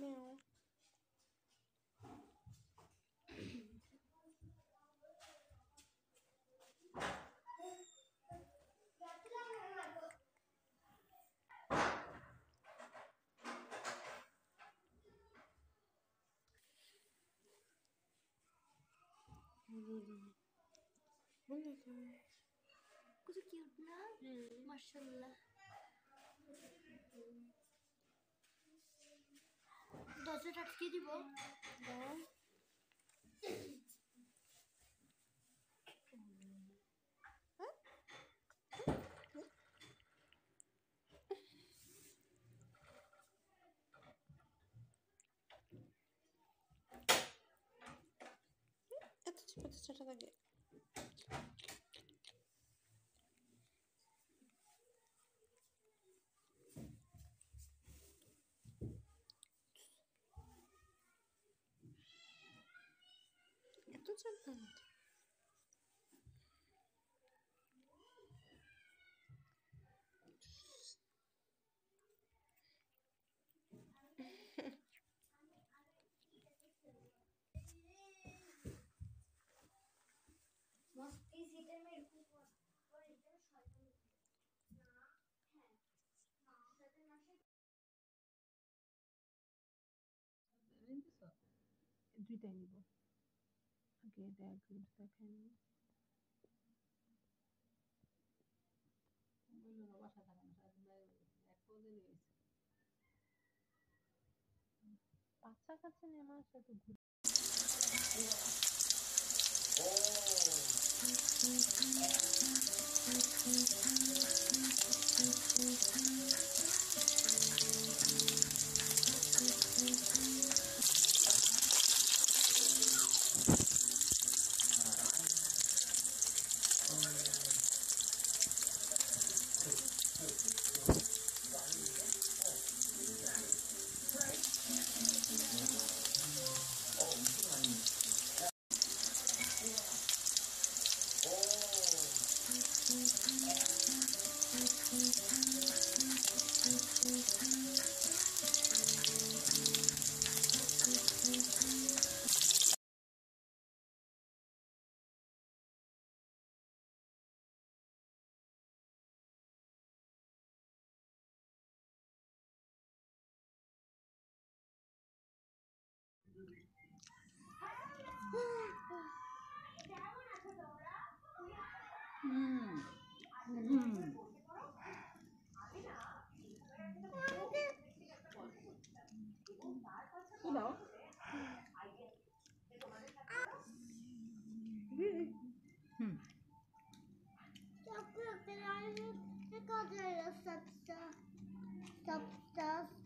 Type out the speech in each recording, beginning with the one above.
Não. Wonderful. Kuzu cute, na? Mm. Mashallah. Nasıl etkili bu? Bu. Это типа это что-то такое. Stundenland. দুইটাই নিব Okay, there are good seconds. বাচ্চা কাছে নেমে আসে তো ঘুরে Chocolate, I.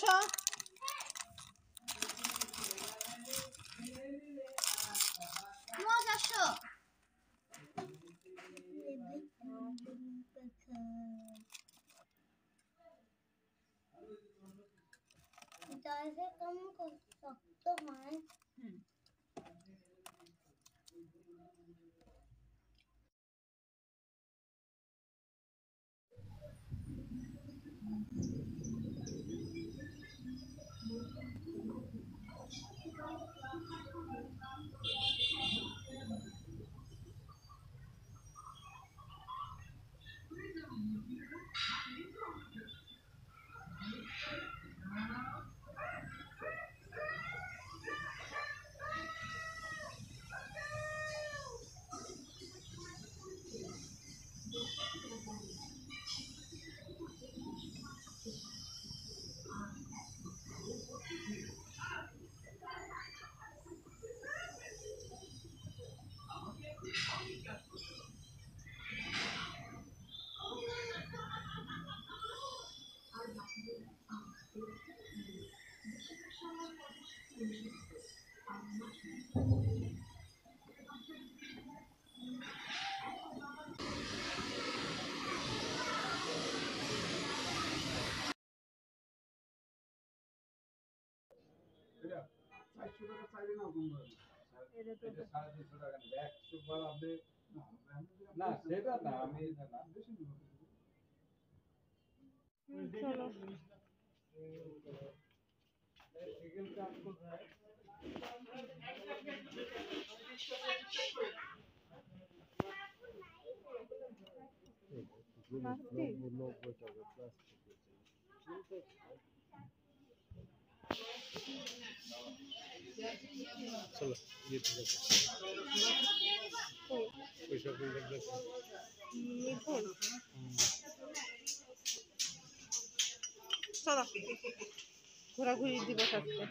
Sasha? Nós? Então, esse é como এটা তো এটা সাড়ে তিনশো টাকা নেবে একশো বার আপনি না সেটা না আমি এটা না হুম, চলো সেকেন্ড চার্জ কোথায় প্লাস্টিক চলো ইয়ে ঠিক আছে কই? ওই শপিং কমপ্লেক্স মিঠুন চলো ঘোরাঘুরি দিবস আজকে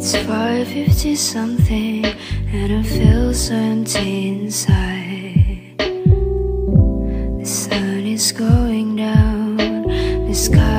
It's 5.50 something and I feel so empty inside. The sun is going down, the sky